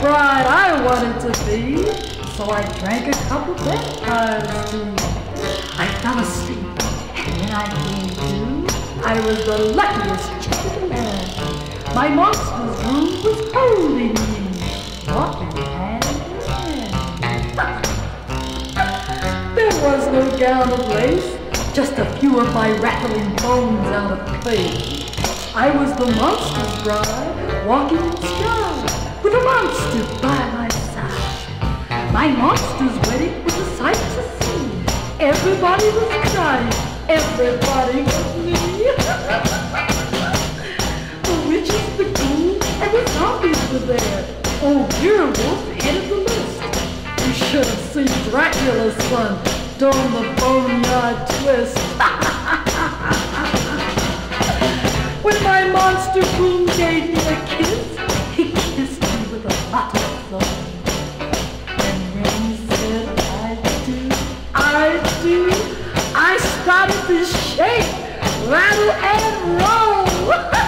bride I wanted to be, so I drank a of vampire tea. I fell asleep, and when I came to, I was the luckiest chick in the land. My monster's room was holding me, walking hand in hand. There was no gown of lace, just a few of my rattling bones out of place. I was the monster's bride, walking in stride, with a monster by my side. My monster's wedding was a sight to see. Everybody was crying, everybody was me. the witches, the ghouls, and the zombies were there. Oh, Werewolf headed the list. You should have seen Dracula's son doing the boneyard twist. when my monster groom gave me a kiss, the shake, rattle, and roll.